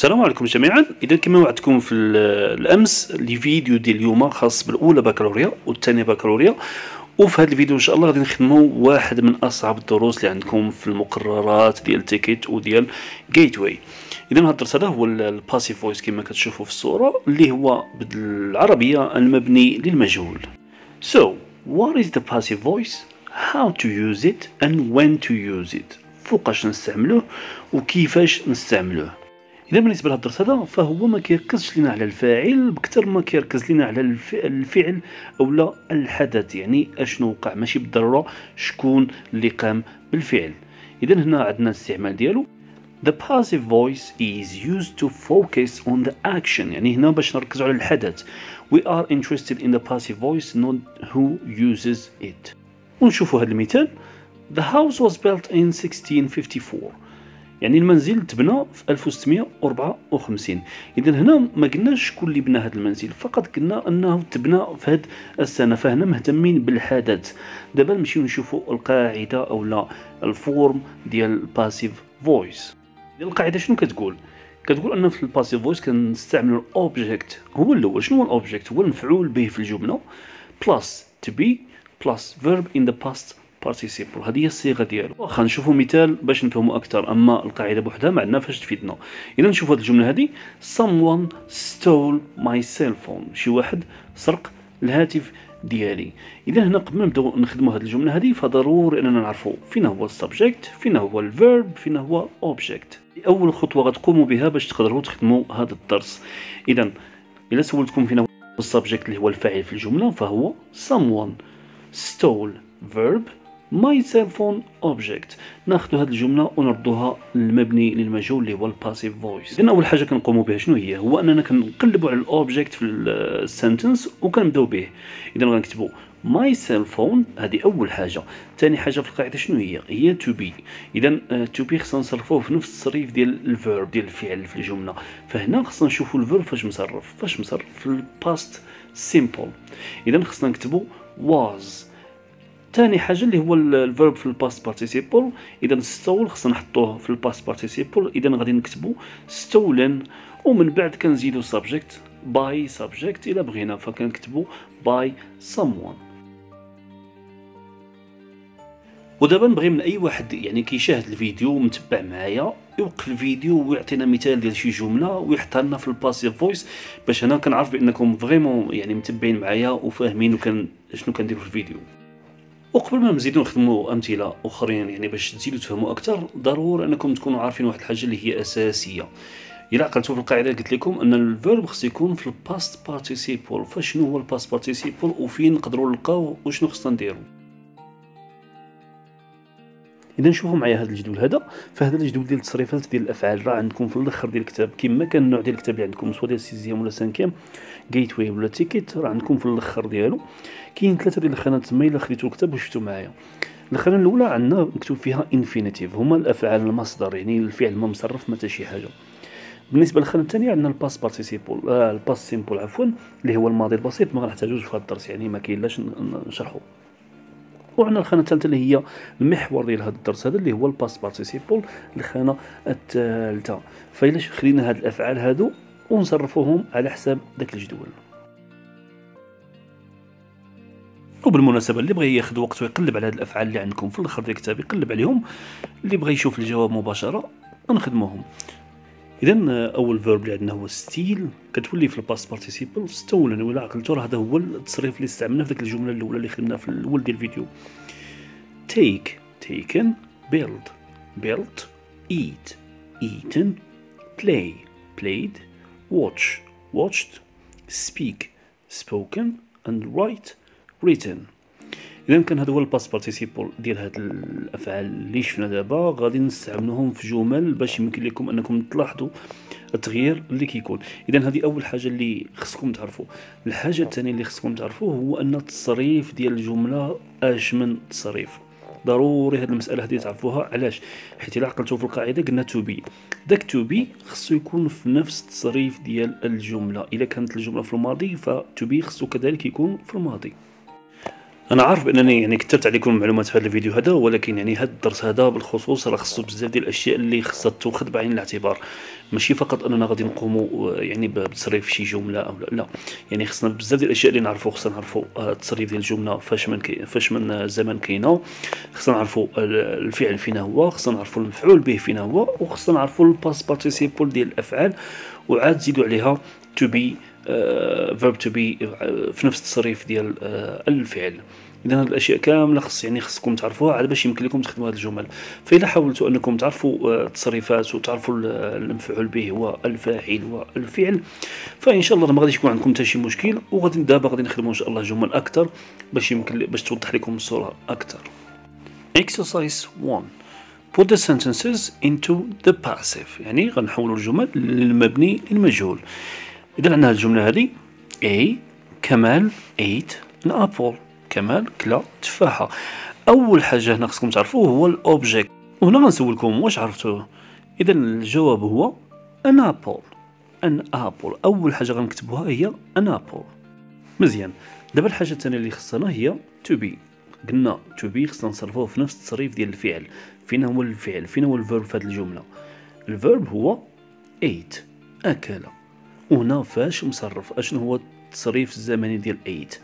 السلام عليكم جميعا اذا كما وعدتكم في ال- الأمس الفيديو ديال اليوم خاص بالأولى بكالوريا والثانية بكالوريا وفي هذا الفيديو إن شاء الله غادي نخدموا واحد من أصعب الدروس اللي عندكم في المقررات ديال Ticket وديال Gateway اذا هذا الدرس هذا هو ال passive voice كما كتشوفوا في الصورة اللي هو بالعربية المبني للمجهول So, what is the passive voice? How to use it and when to use it. فوقاش نستعملوه وكيفاش نستعملوه. إذا بالنسبة لهذا الدرس هذا فهو ما كيركزش لنا على الفاعل بكثر ما كيركز لنا على الف- الفعل أو لا الحدث. يعني أشنو وقع؟ ماشي بالضرورة شكون اللي قام بالفعل. إذا هنا عندنا الاستعمال ديالو. The passive voice is used to focus on the action. يعني هنا باش نركزوا على الحدث. We are interested in the passive voice not who uses it. ونشوفوا هذا المثال. The house was built in 1654 يعني المنزل تبنى في 1654 اذا هنا ما قلناش شكون اللي بنى هذا المنزل فقط قلنا أنه تبنى في هذه السنة فهنا مهتمين بالحدث. دابا نمشيو نشوفوا القاعدة أو لا ال form ديال ال passive voice القاعدة شنو كتقول؟ كتقول أن في ال passive voice كنستعملوا ال object هو الأول. شنو هو ال object هو المفعول به في الجملة. plus to be plus verb in the past participle هذه هي الصيغة ديالو. واخا نشوفوا مثال باش نفهموا أكثر أما القاعدة بوحدها ما عندنا فاش تفيدنا. إذا نشوفوا هذه الجملة هذه someone stole my cell phone. شي واحد سرق الهاتف ديالي. إذا هنا قبل ما نبدأو نخدموا هذه الجملة هذه فضروري أننا نعرفوا فين هو ال subject فين هو ال verb فين هو object أول خطوة غتقوموا بها باش تقدروا تخدموا هذا الدرس. إذا إلا سولتكم فين هو ال subject اللي هو الفاعل في الجملة فهو someone stole verb. My cell phone object. ناخذ هذه الجملة ونردوها للمبني للمجهول اللي هو ال passive voice اذا أول حاجة كنقوموا بها شنو هي؟ هو أننا كنقلبوا على ال object في ال sentence وكنبداو به. إذا غنكتبوا my cell phone هذه أول حاجة. ثاني حاجة في القاعدة شنو هي؟ هي to be. إذا to be خصنا نصرفوه في نفس التصريف ديال ال verb ديال الفعل في الجملة. فهنا خصنا نشوفوا ال verb فاش مصرف. فاش مصرف؟ في ال past simple إذا خصنا نكتبوا was. ثاني حاجة اللي هو ال verb في ال past participle إذا stole خصنا نحطوه في ال past participle إذا غادي نكتبوا stolen ومن بعد كنزيدوا subject by subject إلا بغينا. فكنكتبوا by someone. ودابا نبغي من أي واحد يعني كيشاهد الفيديو ومتبع معايا يوقف الفيديو ويعطينا مثال ديال شي جملة ويحطها لنا في ال passive voice باش أنا كنعرف بأنكم vraiment يعني متبعين معايا وفاهمين وكان شنو كنديروا في الفيديو. وقبل ما نزيدو نخدموا أمثلة أخرين يعني باش تزيدوا تفهموا أكثر ضروري أنكم تكونوا عارفين واحد الحاجة اللي هي أساسية. إلا عقلتوا في القاعدة قلت لكم أن ال verb خص يكون في ال past participle فشنو هو ال past participle وفين نقدروا نلقاو؟ وشنو خصنا نديرو؟ إذا نشوفوا معايا هذا الجدول هذا فهذا الجدول ديال التصريفات ديال الأفعال راه عندكم في الأخر ديال الكتاب. كما كان النوع ديال الكتاب اللي عندكم سواء ديال sixième ولا cinquième Gateway ولا Ticket راه عندكم في الأخر ديالو. كاين ثلاثة ديال الخانات تما إلا خديتوا الكتاب وشفتوا معايا. الخانة الأولى عندنا مكتوب فيها infinitive هما الأفعال المصدر يعني الفعل ما مصرف ما حتى شي حاجة. بالنسبة للخانة الثانية عندنا ال past participle آه ال past simple عفوا اللي هو الماضي البسيط ما غنحتاجوش في هذا الدرس يعني ما كاين لاش نشرحه وعندنا الخانة الثالثة اللي هي المحور ديال هذا الدرس هذا اللي هو ال past participle الخانة الثالثة. فإلا خلينا هاد الأفعال هادو ونصرفوهم على حساب ذاك الجدول. وبالمناسبة اللي بغى ياخذ وقت ويقلب على هاد الأفعال اللي عندكم في الأخر ديال الكتاب يقلب عليهم. اللي بغى يشوف الجواب مباشرة نخدموهم. اذا أول verb اللي عندنا هو steal كتولي في ال past participle stolen ولا عقلتو راه هذا هو التصريف اللي استعملناه في ذيك الجملة الأولى اللي خدمناها في الأول ديال الفيديو. Take. Taken. Build. Built. Eat. Eaten. Play. Played. Watch. Watched. Speak. Spoken. And write. Written. إذا كان هذا هو ال past participle ديال هاد الأفعال اللي شفنا دابا غادي نستعملوهم في جمل باش يمكن لكم أنكم تلاحظوا التغيير اللي كيكون. إذا هذه أول حاجة اللي خصكم تعرفوا. الحاجة الثانية اللي خصكم تعرفوه هو أن التصريف ديال الجملة أش من تصريف. ضروري هذه المسألة هذه تعرفوها. علاش؟ حيت إلا عقلتوا في القاعدة قلنا to be داك to be خصو يكون في نفس التصريف ديال الجملة. إلا كانت الجملة في الماضي ف to be خصو كذلك يكون في الماضي. أنا عارف انني يعني كثرت عليكم المعلومات في هذا الفيديو هذا ولكن يعني هذا الدرس هذا بالخصوص راه خصو بزاف ديال الأشياء اللي خصها تاخذ بعين الاعتبار ماشي فقط أننا غادي نقوموا يعني بتصريف شي جملة أو لا, لا. يعني خصنا بزاف ديال الأشياء اللي نعرفوا خصنا نعرفوا التصريف ديال الجملة فاش من كي فاش من زمن كاينة خصنا نعرفوا الفعل فين هو خصنا نعرفوا المفعول به فين هو وخصنا نعرفوا ال past participle ديال الأفعال وعاد زيدوا عليها to be verb to be في نفس التصريف ديال uh, الفعل. اذا هذه الأشياء كاملة خص يعني خصكم تعرفوها على باش يمكن لكم تخدموا هذه الجمل. فاذا حاولتوا أنكم تعرفوا آه، التصريفات وتعرفوا المفعول به والفاعل والفعل فإن شاء الله ما غاديش يكون عندكم حتى شي مشكل. وغادي دابا غادي نخدموا إن شاء الله جمل أكثر باش يمكن باش توضح لكم الصورة أكثر exercise 1 put the sentences into the passive. يعني غنحولوا الجمل للمبني للمجهول. اذا عندنا الجملة هذه A كمال ate an apple كمال كلا تفاحة. أول حاجة هنا خصكم تعرفوه هو ال object وهنا غنسولكم واش عرفتوه. إذا الجواب هو an apple an apple أول حاجة غنكتبوها هي an apple مزيان. دابا الحاجة الثانية اللي خصنا هي to be قلنا to be خصنا نصرفوه في نفس التصريف ديال الفعل. فين هو الفعل فين هو ال verb في هذه الجملة. ال verb هو ate أكل. وهنا فاش مصرف؟ أشنو هو التصريف الزمني ديال ate؟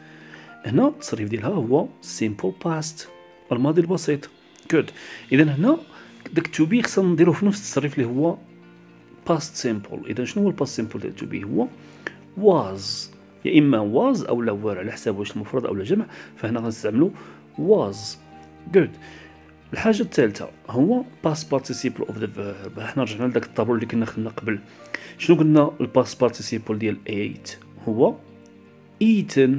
هنا التصريف ديالها هو simple past الماضي البسيط. Good. اذا هنا داك to be خصنا نديرو في نفس التصريف اللي هو past simple. اذا شنو هو ال past simple ديال to be هو was. يا إما was أو لا were على حساب واش المفرد أو الجمع فهنا غنستعملو was. Good. الحاجة الثالثة هو past participle of the verb. حنا رجعنا لذاك الطابور اللي كنا خدنا قبل. شنو قلنا؟ ال past participle ديال ate هو eaten.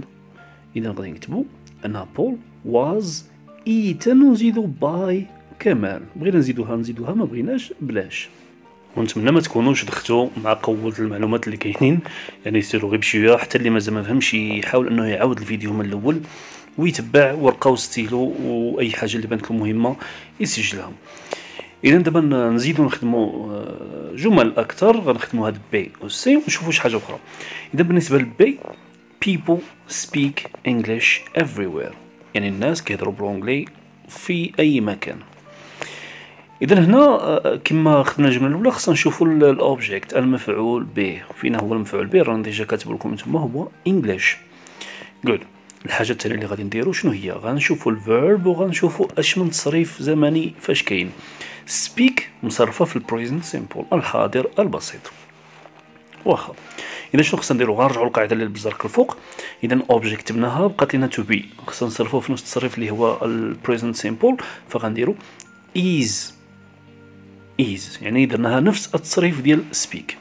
إذا غادي نكتبو an apple was eaten. ونزيدو by كمال. بغينا نزيدوها نزيدوها ما بغيناش بلاش. ونتمنى ما تكونوش دختو مع قوة المعلومات اللي كاينين. يعني سيروا غير بشوية حتى اللي مازال ما فهمش يحاول إنه يعاود الفيديو من الأول. ويتبع ورقه وستيلو وأي حاجة اللي بانت مهمه يسجلها. اذا دابا نزيدو نخدمو آه، جمل أكثر غنخدمو هاد B و C ونشوفو شي حاجة أخرى. إذا بالنسبة لل B people speak English everywhere. يعني الناس كيهضروا بال anglais في أي مكان. إذا هنا آه، كما خدنا الجملة الأولى خصنا نشوفوا ال object المفعول به. فين هو المفعول به راني déjà كاتب لكم نتوما هو English. Good. الحاجة الثانية اللي غادي نديرو شنو هي؟ غنشوفوا ال verb وغنشوفوا اش من تصريف زمني فاش كاين. speak مصرفة في ال present simple الحاضر البسيط. واخا. إذا شنو خصنا نديرو؟ غنرجعو للقاعدة اللي بالزرق الفوق. إذا object كتبناها بقات لنا to be خصنا نصرفوه في نفس التصريف اللي هو ال present simple فغنديرو is is يعني درناها نفس التصريف ديال speak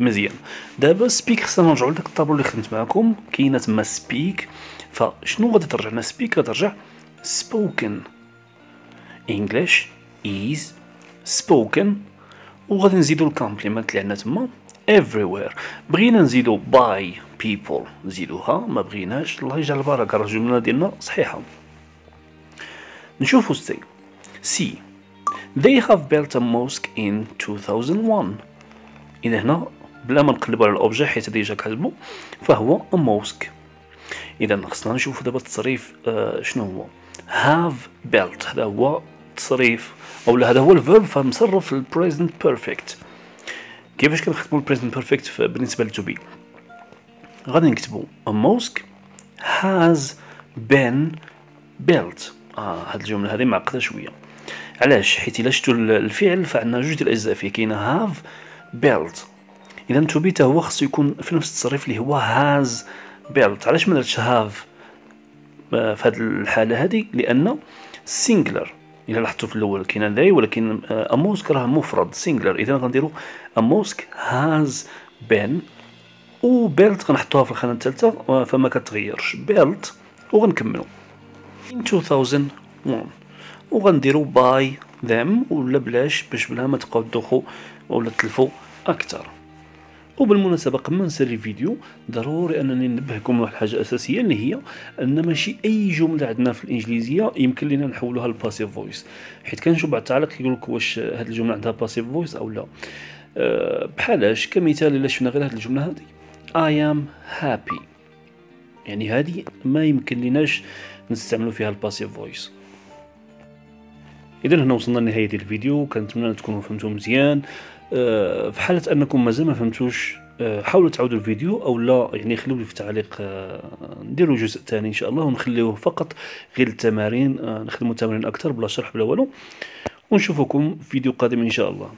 مزيان. دابا speak خصنا نرجعو لداك الطابور اللي خدمت معكم كاينة تما speak. فشنو غادي ترجع؟ لنا speak غترجع spoken English is spoken وغادي نزيدو ال complement اللي عندنا تما everywhere. بغينا نزيدو by people. نزيدوها. ما بغيناش. الله يجعل البركة. راه الجملة ديالنا صحيحة. نشوفو C C they have built a mosque in 2001 إذا هنا بلا ما نقلبو على ال object حيت déjà كاتبو فهو mosque إذا خصنا نشوفو دابا التصريف آه شنو هو؟ Have built. هذا هو التصريف أو هذا هو ال verb فمصرف في ال present perfect كيفاش كنخدموا ال present perfect بالنسبة ل to be غادي نكتبوا a mosque has been built. آه هاد الجملة هذه معقدة شوية. علاش؟ حيت إلا شفتوا الفعل فعندنا جوج ديال الأجزاء فيه كاينة have built. إذا to be هو خصو يكون في نفس التصريف اللي هو has built علاش ما درتش have في هذه الحالة هذه لأن singular إلا لاحظتوا في الأول كاين they ولكن a mosque راه مفرد singular إذا غنديروا a mosque has been و built غنحطوها في الخانة الثالثة فما كتغيرش. built وغنكملوا in 2001 وغنديروا by them ولا بلاش باش بلا ما تبقاو تدوخوا ولا تلفوا أكثر. وبالمناسبة قبل ما نسالي الفيديو ضروري أنني ننبهكم لواحد الحاجة أساسية اللي هي أن ماشي أي جملة عندنا في الإنجليزية يمكن لنا نحولوها ل passive voice حيت كنشوف بعض التعليق كيقول لك واش هاد الجملة عندها passive voice أو لا. أه بحالاش كمثال إلا شفنا غير هاد الجملة هادي. I am happy. يعني هذه ما يمكن لناش نستعملوا فيها ال passive voice اذا هنا وصلنا لنهاية الفيديو. كنتمنى تكونوا فهمتوا مزيان. آه، في حالة أنكم مازال ما فهمتوش آه، حاولوا تعودوا الفيديو أو لا يعني خليو لي في التعليق آه، نديروا جزء ثاني إن شاء الله ونخليوه فقط غير التمارين نخدموا التمارين أكثر بلا شرح بلا والو. ونشوفكم في فيديو قادم إن شاء الله.